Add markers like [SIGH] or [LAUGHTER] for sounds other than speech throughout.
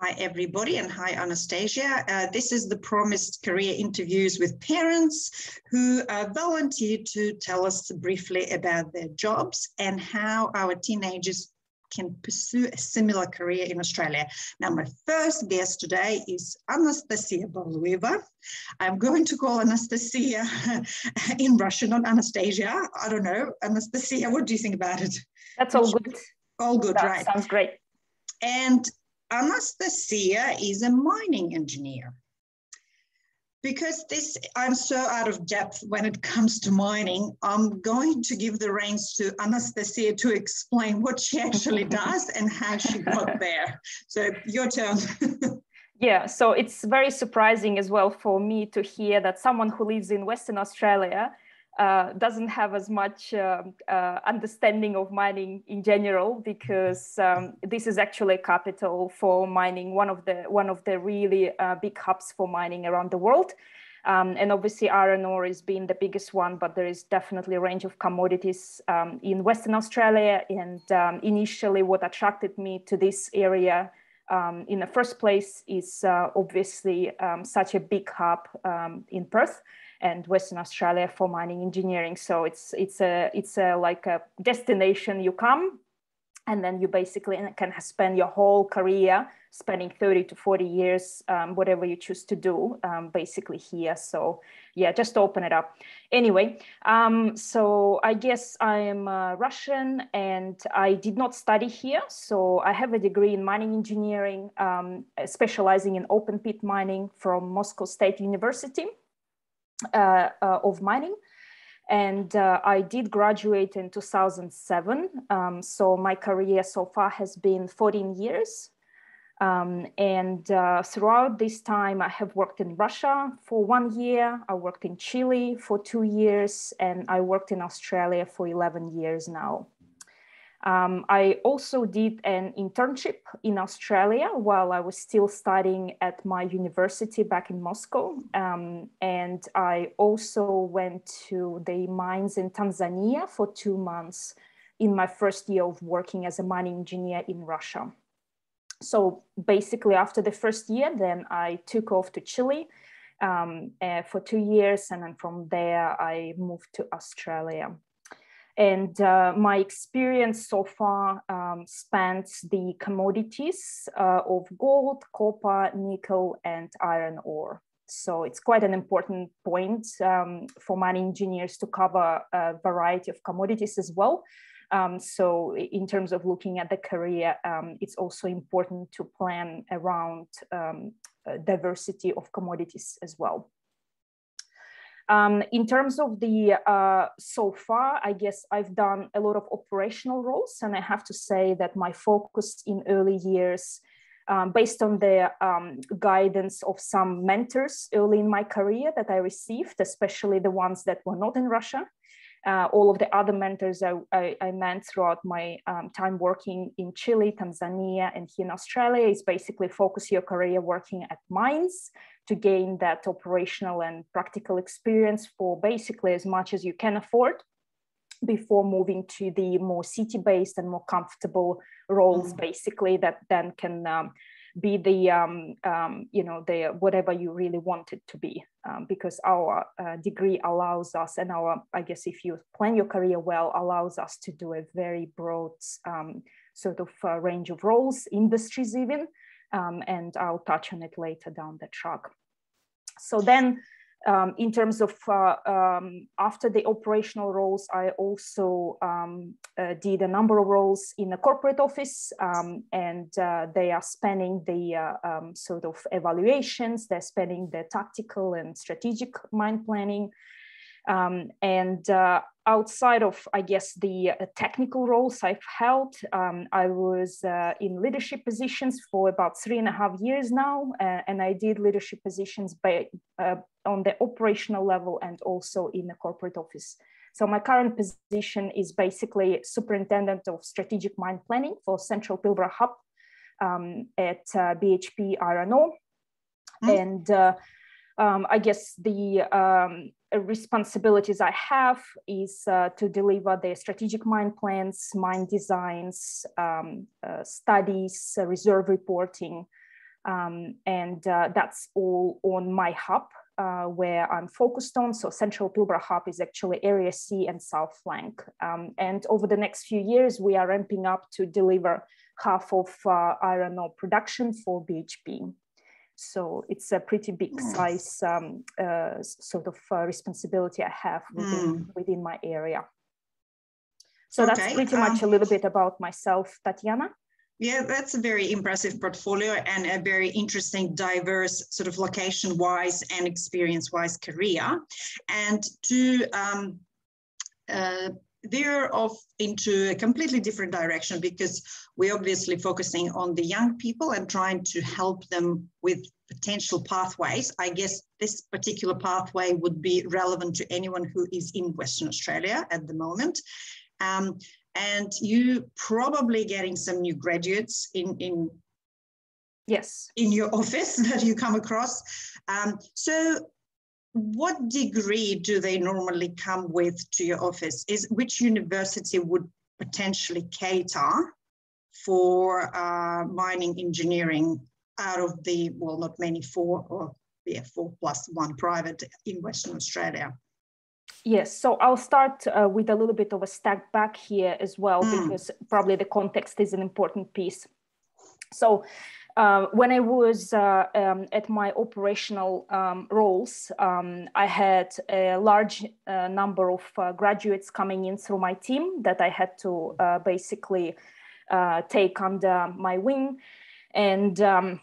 Hi, everybody, and hi, Anastasia. Uh, this is the promised career interviews with parents who uh, volunteered to tell us briefly about their jobs and how our teenagers can pursue a similar career in Australia. Now, my first guest today is Anastasia Bolueva. I'm going to call Anastasia [LAUGHS] in Russian, not Anastasia. I don't know. Anastasia, what do you think about it? That's all good. All good, that right? Sounds great. And Anastasia is a mining engineer. Because this, I'm so out of depth when it comes to mining, I'm going to give the reins to Anastasia to explain what she actually [LAUGHS] does and how she got there. So your turn. [LAUGHS] yeah, so it's very surprising as well for me to hear that someone who lives in Western Australia uh, doesn't have as much uh, uh, understanding of mining in general because um, this is actually a capital for mining, one of the one of the really uh, big hubs for mining around the world. Um, and obviously, iron ore is being the biggest one, but there is definitely a range of commodities um, in Western Australia. And um, initially, what attracted me to this area um, in the first place is uh, obviously such a big hub in Perth and Western Australia for mining engineering. So it's it's a it's a like a destination you come, and then you basically can spend your whole career spending 30 to 40 years, um, whatever you choose to do, um, basically here. So yeah, just open it up. Anyway, um, so I guess I am uh, Russian and I did not study here. So I have a degree in mining engineering, um, specializing in open pit mining from Moscow State University. Uh, uh, of mining. And uh, I did graduate in 2007. Um, so my career so far has been 14 years. Um, and uh, throughout this time, I have worked in Russia for one year, I worked in Chile for two years, and I worked in Australia for 11 years now. Um, I also did an internship in Australia while I was still studying at my university back in Moscow. Um, and I also went to the mines in Tanzania for two months in my first year of working as a mining engineer in Russia. So basically, after the first year, then I took off to Chile um, uh, for two years. And then from there, I moved to Australia. And uh, my experience so far um, spans the commodities uh, of gold, copper, nickel, and iron ore. So it's quite an important point um, for mining engineers to cover a variety of commodities as well. Um, so in terms of looking at the career, um, it's also important to plan around um, diversity of commodities as well. Um, in terms of the uh, so far, I guess I've done a lot of operational roles, and I have to say that my focus in early years, um, based on the um, guidance of some mentors early in my career that I received, especially the ones that were not in Russia, uh, all of the other mentors I, I, I met throughout my um, time working in Chile, Tanzania, and here in Australia is basically focus your career working at mines to gain that operational and practical experience for basically as much as you can afford before moving to the more city-based and more comfortable roles, mm. basically that then can um, be the um, um, you know the whatever you really want it to be um, because our uh, degree allows us and our i guess if you plan your career well allows us to do a very broad um, sort of uh, range of roles industries even um, and i'll touch on it later down the track. So then um, in terms of uh, um, after the operational roles, I also um, uh, did a number of roles in the corporate office, um, and uh, they are spanning the uh, um, sort of evaluations, they're spanning the tactical and strategic mine planning, um, and uh, outside of, I guess, the uh, technical roles I've held, um, I was uh, in leadership positions for about three and a half years now. Uh, and I did leadership positions by, uh, on the operational level and also in the corporate office. So my current position is basically superintendent of strategic mine planning for Central Pilbara Hub um, at uh, BHP Iron Ore. Mm. And um, I guess the um, responsibilities I have is uh, to deliver the strategic mine plans, mine designs, um, uh, studies, uh, reserve reporting, Um, and uh, that's all on my hub, uh, where I'm focused on. So Central Pilbara Hub is actually Area C and South Flank. Um, and over the next few years, we are ramping up to deliver half of uh, iron ore production for BHP. So it's a pretty big size um, uh, sort of uh, responsibility I have within, mm. within my area. So okay. that's pretty much um, a little bit about myself, Tatiana. Yeah, that's a very impressive portfolio and a very interesting, diverse sort of location-wise and experience-wise career. And to um, uh, veer off into a completely different direction because we're obviously focusing on the young people and trying to help them with potential pathways. I guess this particular pathway would be relevant to anyone who is in Western Australia at the moment. Um, and you probably getting some new graduates in in yes in your [LAUGHS] office that you come across um, so what degree do they normally come with to your office is which university would potentially cater for uh, mining engineering out of the well not many four or yeah four plus one private in western australia Yes, so I'll start uh, with a little bit of a step back here as well, mm. because probably the context is an important piece. So, uh, when I was uh, um, at my operational um, roles, um, I had a large uh, number of uh, graduates coming in through my team that I had to uh, basically take under my wing. And um,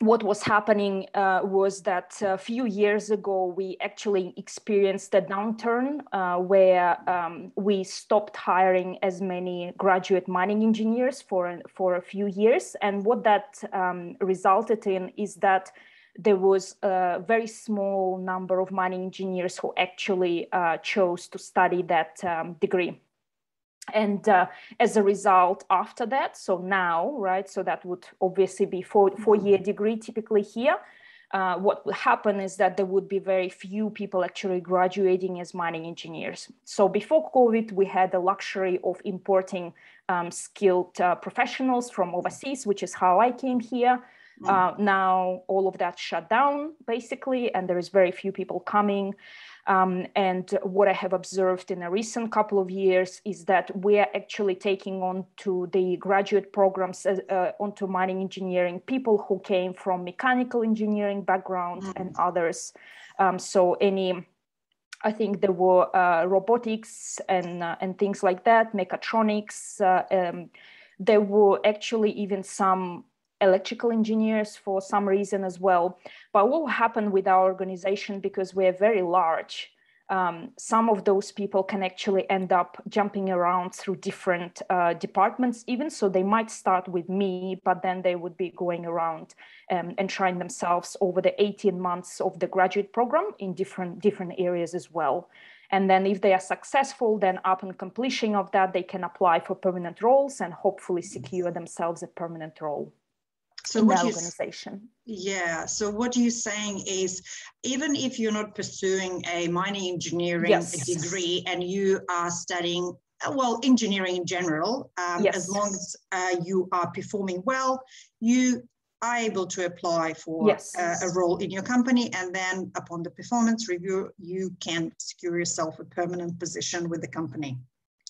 what was happening uh, was that a few years ago we actually experienced a downturn uh, where um, we stopped hiring as many graduate mining engineers for for a few years. And what that um, resulted in is that there was a very small number of mining engineers who actually uh, chose to study that um, degree and uh, as a result after that so now right so that would obviously be four four year degree typically here uh, what will happen is that there would be very few people actually graduating as mining engineers. So before COVID, we had the luxury of importing um, skilled uh, professionals from overseas, which is how I came here. Mm. Uh, now all of that shut down basically, and there is very few people coming. Um, and what I have observed in a recent couple of years is that we are actually taking on to the graduate programs uh, uh, onto mining engineering people who came from mechanical engineering background mm-hmm. and others. Um, so any I think there were uh, robotics and uh, and things like that, mechatronics. Uh, um, there were actually even some electrical engineers for some reason as well. But what will happen with our organization, because we're very large, um, some of those people can actually end up jumping around through different uh, departments even. So they might start with me but then they would be going around um, and trying themselves over the 18 months of the graduate program in different different areas as well. And then if they are successful then upon completion of that they can apply for permanent roles and hopefully secure themselves a permanent role so in what the organization. Yeah. So what you're saying is, even if you're not pursuing a mining engineering yes. degree and you are studying uh, well engineering in general, um, yes. as long as uh, you are performing well, you are able to apply for yes. uh, a role in your company, and then upon the performance review, you can secure yourself a permanent position with the company.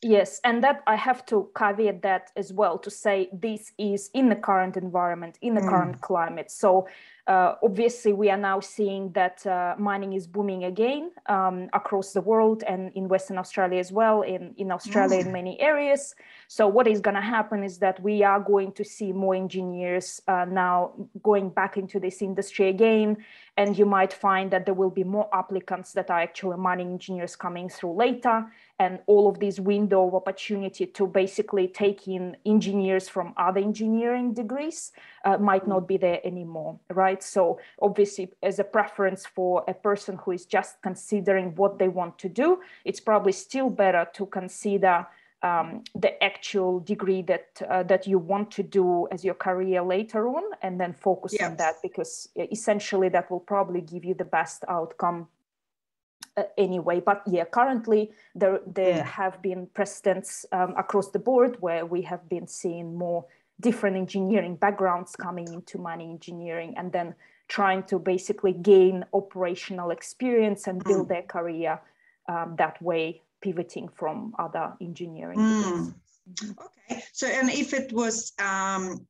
Yes, and that I have to caveat that as well to say this is in the current environment, in the mm. current climate. So uh, obviously, we are now seeing that uh, mining is booming again um, across the world and in Western Australia as well, in, in Australia mm. in many areas. So, what is going to happen is that we are going to see more engineers uh, now going back into this industry again. And you might find that there will be more applicants that are actually mining engineers coming through later and all of this window of opportunity to basically take in engineers from other engineering degrees uh, might not be there anymore, right? So obviously, as a preference for a person who is just considering what they want to do, it's probably still better to consider um, the actual degree that uh, that you want to do as your career later on, and then focus yes. on that because essentially that will probably give you the best outcome uh, anyway. But yeah, currently there there mm. have been precedents um, across the board where we have been seeing more different engineering backgrounds coming into mining engineering and then trying to basically gain operational experience and build mm. their career um, that way, pivoting from other engineering. Mm. Okay, so and if it was um,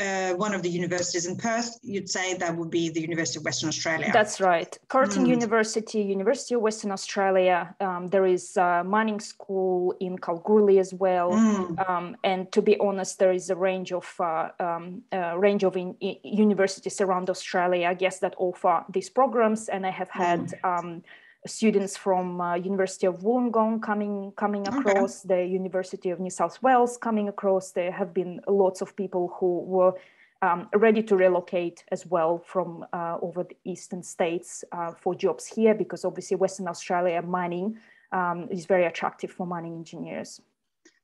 uh, one of the universities in Perth, you'd say that would be the University of Western Australia. That's right. Curtin mm. University, University of Western Australia. Um, there is a mining school in Kalgoorlie as well. Mm. Um, and to be honest, there is a range of uh, um, uh, range of in, in universities around Australia, I guess, that offer these programs. And I have had mm students from uh, University of Wollongong coming coming across, okay. the University of New South Wales coming across. There have been lots of people who were um, ready to relocate as well from uh, over the eastern states uh, for jobs here because obviously Western Australia mining um, is very attractive for mining engineers.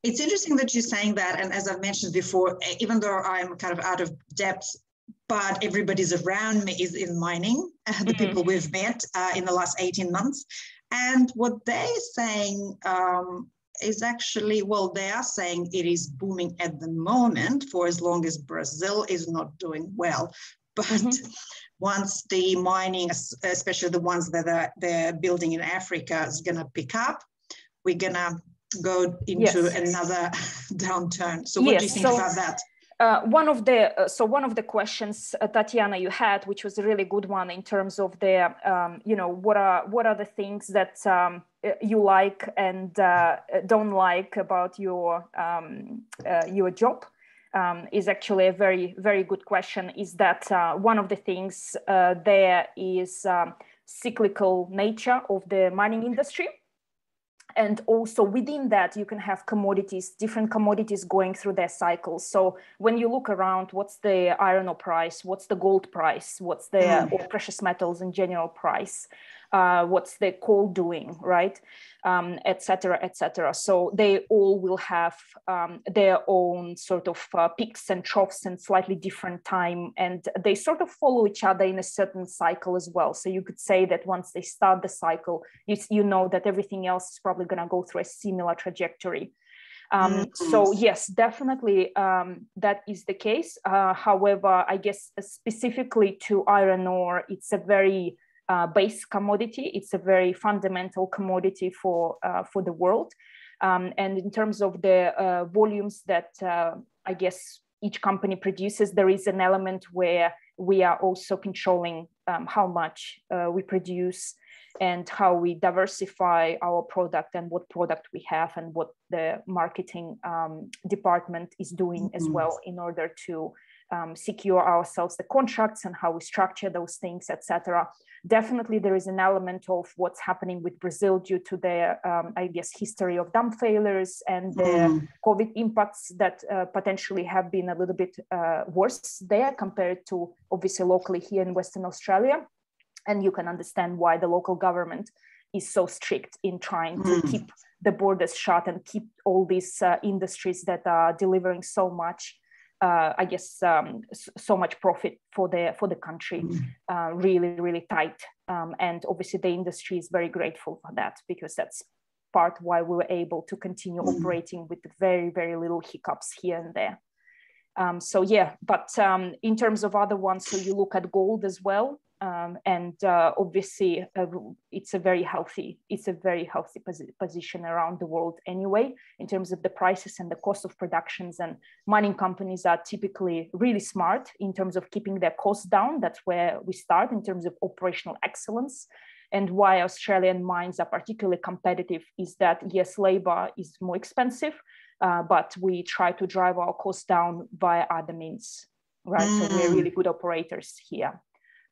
It's interesting that you're saying that, and as I've mentioned before, even though I'm kind of out of depth but everybody's around me is in mining, [LAUGHS] the mm-hmm. people we've met uh, in the last 18 months. And what they're saying um, is actually, well, they are saying it is booming at the moment for as long as Brazil is not doing well. [LAUGHS] But mm-hmm. once the mining, especially the ones that are, they're building in Africa, is going to pick up, we're going to go into yes. another [LAUGHS] downturn. So, what yes. do you think so, about that? Uh, one of the uh, so one of the questions uh, Tatiana you had, which was a really good one in terms of the um, you know what are what are the things that um, uh, you like and uh, don't like about your um, uh, your job um, is actually a very very good question. Is that one of the things there is um, cyclical nature of the mining industry and also within that you can have commodities different commodities going through their cycles so when you look around what's the iron ore price? What's the gold price? What's the mm. precious metals in general price uh, what's the coal doing, right, etc., um, etc. Et so they all will have um, their own sort of uh, peaks and troughs and slightly different time, and they sort of follow each other in a certain cycle as well. So you could say that once they start the cycle, you, you know that everything else is probably going to go through a similar trajectory. Um, mm-hmm. So yes, definitely um, that is the case. Uh, however, I guess specifically to iron ore, it's a very uh, base commodity. It's a very fundamental commodity for, uh, for the world. Um, and in terms of the uh, volumes that uh, I guess each company produces, there is an element where we are also controlling um, how much we produce and how we diversify our product and what product we have and what the marketing um, department is doing mm-hmm. as well in order to um, secure ourselves the contracts and how we structure those things, etc. Definitely, there is an element of what's happening with Brazil due to their, um, I guess, history of dam failures and the mm. COVID impacts that uh, potentially have been a little bit uh, worse there compared to obviously locally here in Western Australia. And you can understand why the local government is so strict in trying to mm. keep the borders shut and keep all these uh, industries that are delivering so much uh, I guess um, so much profit for the for the country, mm. uh, really really tight. Um, and obviously the industry is very grateful for that because that's part why we were able to continue mm. operating with very very little hiccups here and there. Um, so yeah, but um, in terms of other ones, so you look at gold as well. Um, and uh, obviously uh, it's a very healthy it's a very healthy position around the world anyway in terms of the prices and the cost of productions and mining companies are typically really smart in terms of keeping their costs down that's where we start in terms of operational excellence and why australian mines are particularly competitive is that yes labor is more expensive uh, but we try to drive our costs down via other means right mm. so we're mm. really good operators here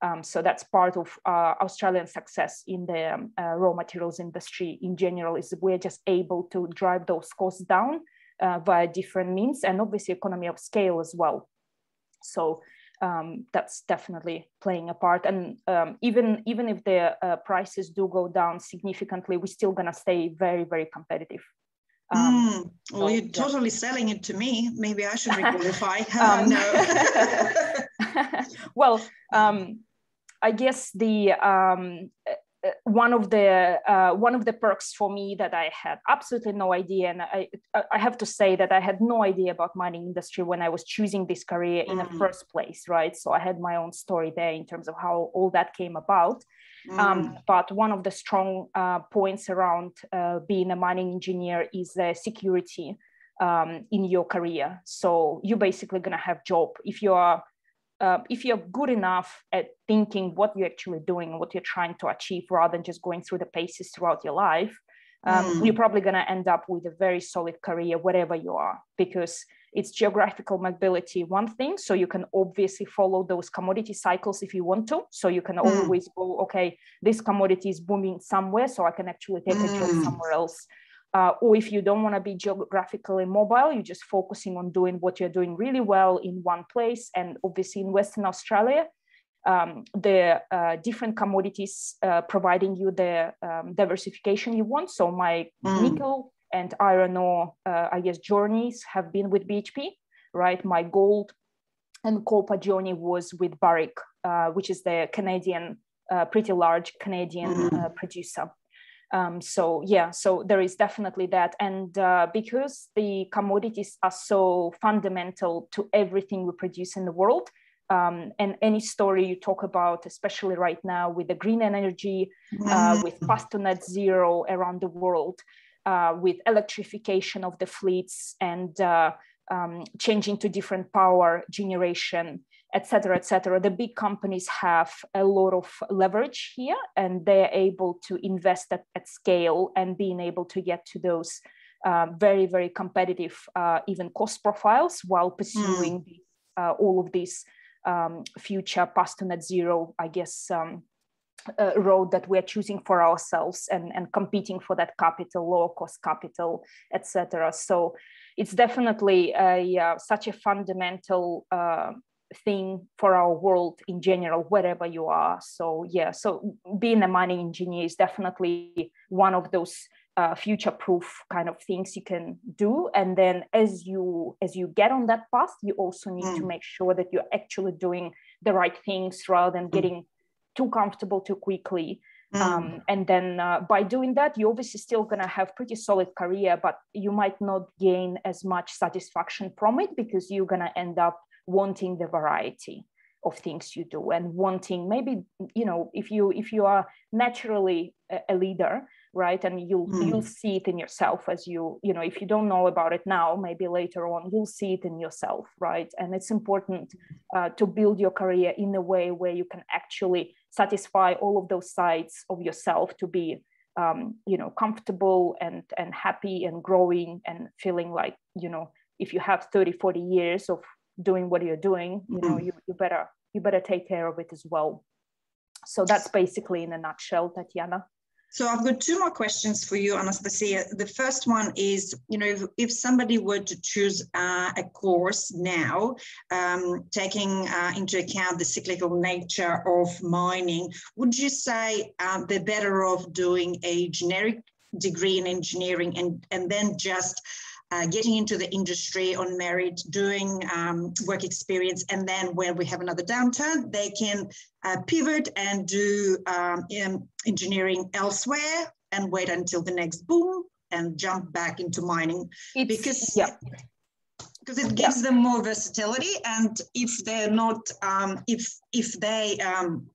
um, so that's part of uh, Australian success in the um, uh, raw materials industry in general is we're just able to drive those costs down uh, via different means and obviously economy of scale as well. So um, that's definitely playing a part. And um, even, even if the uh, prices do go down significantly, we're still gonna stay very, very competitive. Um, mm. Well, so, you're yeah. totally selling it to me. Maybe I should [LAUGHS] requalify. um, no. [LAUGHS] well, um, I guess the um, one of the uh, one of the perks for me that I had absolutely no idea, and I I have to say that I had no idea about mining industry when I was choosing this career in mm. the first place, right? So I had my own story there in terms of how all that came about. Um, mm. Um, but one of the strong uh, points around uh, being a mining engineer is the security um, in your career. So you're basically going to have job if you are uh, if you're good enough at thinking what you're actually doing and what you're trying to achieve rather than just going through the paces throughout your life, um, mm. you're probably going to end up with a very solid career wherever you are because it's geographical mobility one thing so you can obviously follow those commodity cycles if you want to so you can mm. always go okay this commodity is booming somewhere so i can actually take mm. a job mm. somewhere else uh, or if you don't want to be geographically mobile, you're just focusing on doing what you're doing really well in one place. And obviously in Western Australia, um, the uh, different commodities uh, providing you the um, diversification you want. So my mm. nickel and iron ore, uh, I guess, journeys have been with BHP, right? My gold and copper journey was with Barrick, uh, which is the Canadian, uh, pretty large Canadian mm. producer. Um, so yeah, so there is definitely that, and uh, because the commodities are so fundamental to everything we produce in the world, um, and any story you talk about, especially right now with the green energy, uh, mm-hmm. with fast to net zero around the world, uh, with electrification of the fleets and uh, um, changing to different power generation, et cetera, et cetera. The big companies have a lot of leverage here and they're able to invest at, at scale and being able to get to those uh, very, very competitive, uh, even cost profiles while pursuing mm. uh, all of these um, future past to net zero, I guess, um, uh, road that we're choosing for ourselves and, and competing for that capital, lower cost capital, etc. So it's definitely a, uh, such a fundamental uh, thing for our world in general wherever you are so yeah so being a mining engineer is definitely one of those uh, future proof kind of things you can do and then as you as you get on that path you also need mm. to make sure that you're actually doing the right things rather than mm. getting too comfortable too quickly mm. um, and then uh, by doing that you're obviously still going to have pretty solid career but you might not gain as much satisfaction from it because you're going to end up wanting the variety of things you do and wanting maybe you know if you if you are naturally a, leader right and you'll mm. you'll see it in yourself as you you know if you don't know about it now maybe later on you'll see it in yourself right and it's important uh, to build your career in a way where you can actually satisfy all of those sides of yourself to be um, you know comfortable and and happy and growing and feeling like you know if you have 30 40 years of doing what you're doing you know mm. you, you better you better take care of it as well so that's basically in a nutshell tatiana so I've got two more questions for you, Anastasia. The first one is, you know, if, if somebody were to choose uh, a course now, um, taking uh, into account the cyclical nature of mining, would you say uh, they're better off doing a generic degree in engineering and, and then just uh, getting into the industry on merit, doing um, work experience, and then when we have another downturn, they can uh, pivot and do um, engineering elsewhere and wait until the next boom and jump back into mining. It's, because yeah. because it gives yeah. them more versatility and if they're not um, if if they um,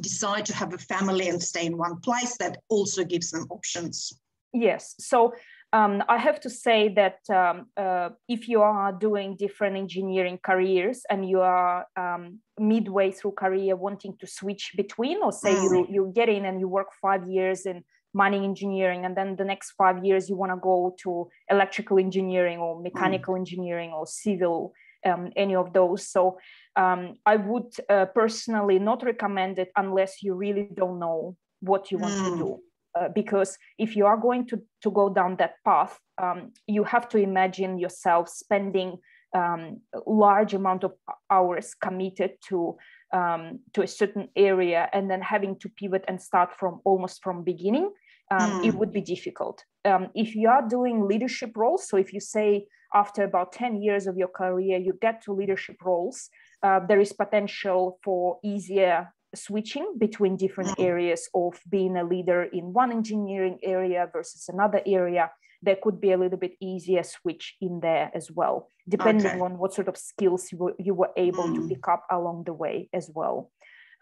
decide to have a family and stay in one place that also gives them options. Yes. So um, I have to say that um, uh, if you are doing different engineering careers and you are um, midway through career wanting to switch between, or say you, mm. you get in and you work five years in mining engineering, and then the next five years you want to go to electrical engineering or mechanical mm. engineering or civil, um, any of those. So um, I would uh, personally not recommend it unless you really don't know what you want mm. to do uh, because if you are going to, to go down that path, um, you have to imagine yourself spending um, large amount of hours committed to um, to a certain area and then having to pivot and start from almost from beginning um, mm. it would be difficult um, if you are doing leadership roles so if you say after about 10 years of your career you get to leadership roles uh, there is potential for easier switching between different mm. areas of being a leader in one engineering area versus another area there could be a little bit easier switch in there as well depending okay. on what sort of skills you were, you were able mm. to pick up along the way as well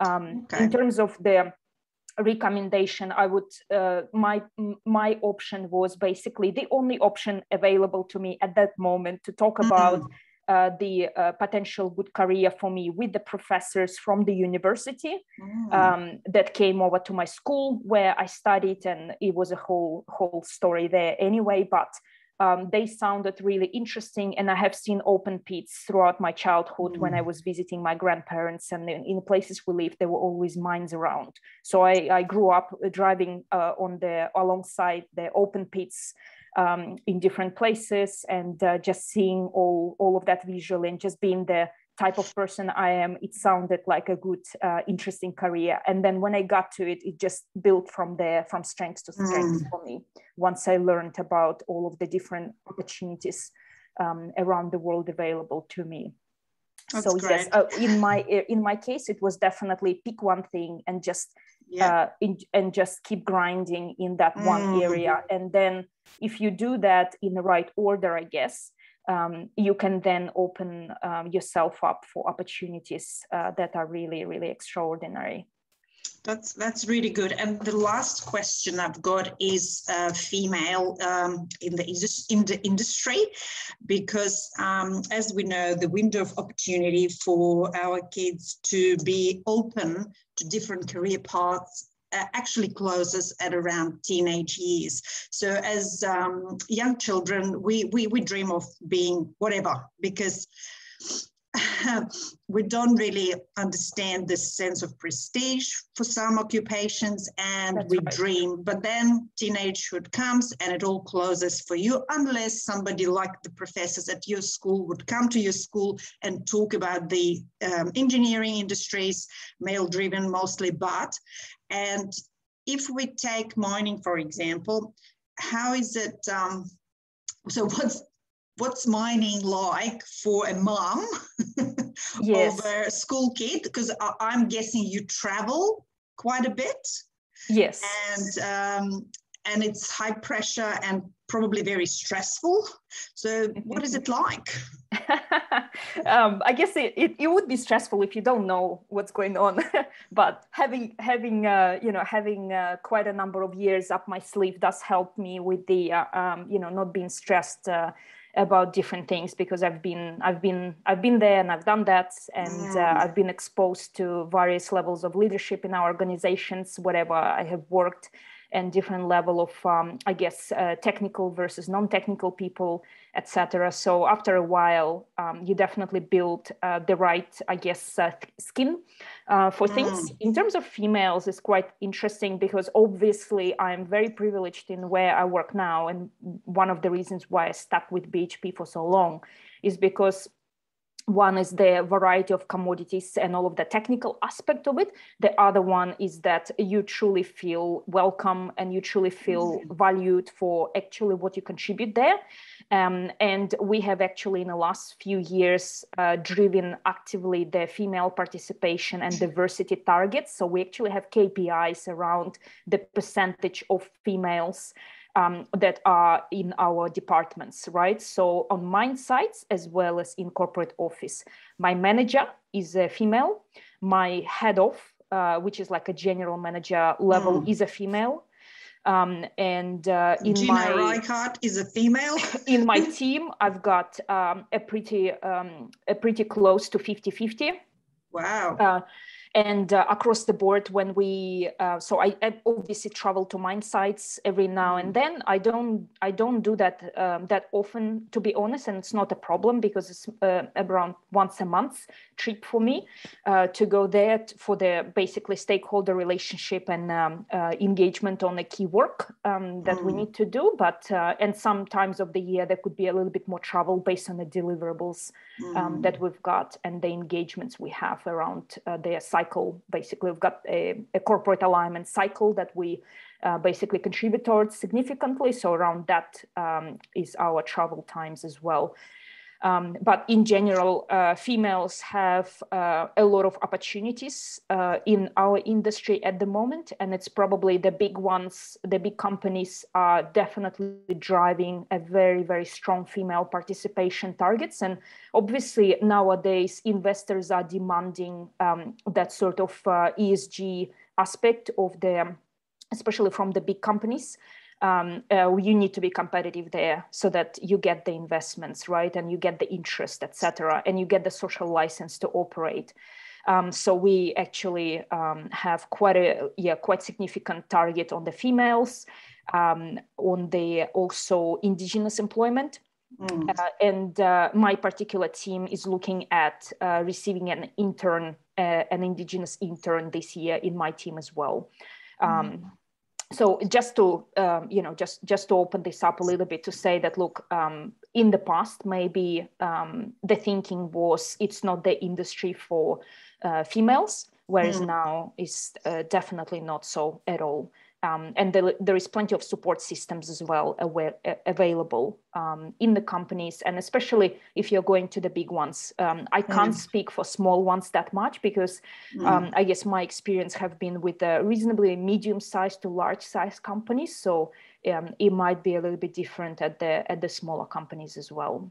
um, okay. in terms of the recommendation i would uh, my my option was basically the only option available to me at that moment to talk about mm uh, the uh, potential good career for me with the professors from the university mm. um, that came over to my school where I studied, and it was a whole whole story there anyway. But um, they sounded really interesting, and I have seen open pits throughout my childhood mm. when I mm. was visiting my grandparents, and in, in, places we lived, there were always mines around. So I, I grew up driving uh, on the alongside the open pits um, in different places and uh, just seeing all, all of that visually and just being the type of person I am, it sounded like a good, uh, interesting career. And then when I got to it, it just built from there, from strength to strength mm. for me. Once I learned about all of the different opportunities um, around the world available to me. That's so great. yes, uh, in my in my case, it was definitely pick one thing and just yeah. uh, in, and just keep grinding in that mm. one area. And then if you do that in the right order, I guess, um, you can then open um, yourself up for opportunities uh, that are really, really extraordinary. That's that's really good. And the last question I've got is uh, female um, in the in the industry, because um, as we know, the window of opportunity for our kids to be open to different career paths uh, actually closes at around teenage years. So as um, young children, we, we, we dream of being whatever because [LAUGHS] we don't really understand this sense of prestige for some occupations and That's we right. dream but then teenagehood comes and it all closes for you unless somebody like the professors at your school would come to your school and talk about the um, engineering industries male driven mostly but and if we take mining for example how is it um, so [LAUGHS] what's what's mining like for a mom [LAUGHS] yes. of a school kid? Because I'm guessing you travel quite a bit. Yes. And um, and it's high pressure and probably very stressful. So what is it like? [LAUGHS] um, I guess it, it, it, would be stressful if you don't know what's going on. [LAUGHS] but having having uh, you know having uh, quite a number of years up my sleeve does help me with the uh, um, you know not being stressed uh, about different things because I've been I've been I've been there and I've done that. And uh, I've been exposed to various levels of leadership in our organizations whatever I have worked and different level of um, I guess uh, technical versus non-technical people etc. So after a while, um, you definitely build uh, the right, I guess, uh, skin uh, for things. Mm. In terms of females, it's quite interesting because obviously I'm very privileged in where I work now, and one of the reasons why I stuck with BHP for so long is because one is the variety of commodities and all of the technical aspect of it. The other one is that you truly feel welcome and you truly feel valued for actually what you contribute there. Um, and we have actually in the last few years uh, driven actively the female participation and diversity targets. So we actually have kpis around the percentage of females um, that are in our departments, right? So on mine sites as well as in corporate office. My manager is a female. My head of, uh, which is like a general manager level, mm. is a female. Um, and uh, in Gina my Rinehart is a female. [LAUGHS] in my team, I've got um, a pretty um, a pretty close to 50-50. Wow. Uh, and uh, across the board when we uh, so I, I, obviously travel to mine sites every now and mm-hmm. then i don't i don't do that um, that often to be honest and it's not a problem because it's uh, around once a month trip for me uh, to go there for the basically stakeholder relationship and um, uh, engagement on the key work um, that mm. we need to do but uh, and sometimes of the year there could be a little bit more travel based on the deliverables mm. that we've got and the engagements we have around their cycle. Basically, we've got a, a corporate alignment cycle that we uh, basically contribute towards significantly. So around that um, is our travel times as well. Um, but in general, uh, females have uh, a lot of opportunities uh, in our industry at the moment, and it's probably the big ones, the big companies are definitely driving a very, very strong female participation targets. And obviously, nowadays, investors are demanding um, that sort of uh, ESG aspect of the, especially from the big companies um, uh, you need to be competitive there so that you get the investments right? And you get the interest etc and you get the social license to operate. Um, so we actually um, have quite a yeah quite significant target on the females um, on the also indigenous employment. Mm. uh, and uh, my particular team is looking at uh, receiving an intern uh, an indigenous intern this year in my team as well. Mm so just to um, you know just just to open this up a little bit to say that look um, in the past maybe um, the thinking was it's not the industry for uh, females whereas mm. now is uh, definitely not so at all um, and there, there is plenty of support systems as well aware, available um, in the companies and especially if you're going to the big ones um, i can't mm. speak for small ones that much because mm. i guess my experience have been with the reasonably medium sized to large sized companies so um, it might be a little bit different at the at the smaller companies as well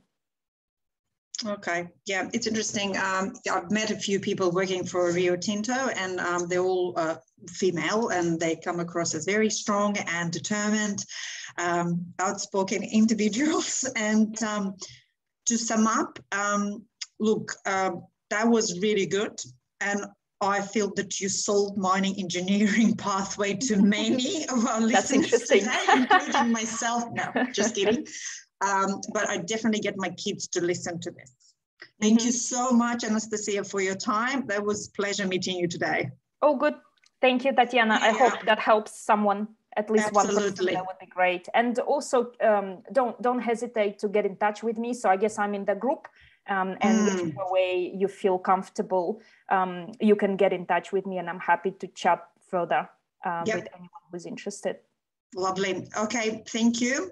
Okay, yeah, it's interesting. Um, I've met a few people working for Rio Tinto, and um, they're all uh, female, and they come across as very strong and determined, um, outspoken individuals. [LAUGHS] And um, to sum up, um, look, uh, that was really good, and I feel that you sold mining engineering [LAUGHS] pathway to many of our listeners today, including myself. No, just kidding. [LAUGHS] Um, but I definitely get my kids to listen to this. Thank mm-hmm. you so much, Anastasia, for your time. That was pleasure meeting you today. Oh, good. Thank you, Tatiana. Yeah. I hope that helps someone at least Absolutely. one person. That would be great. And also, um, don't don't hesitate to get in touch with me. So I guess I'm in the group. Um, and mm. whichever way you feel comfortable, um, you can get in touch with me, and I'm happy to chat further uh, yep. with anyone who's interested. Lovely. Okay, thank you.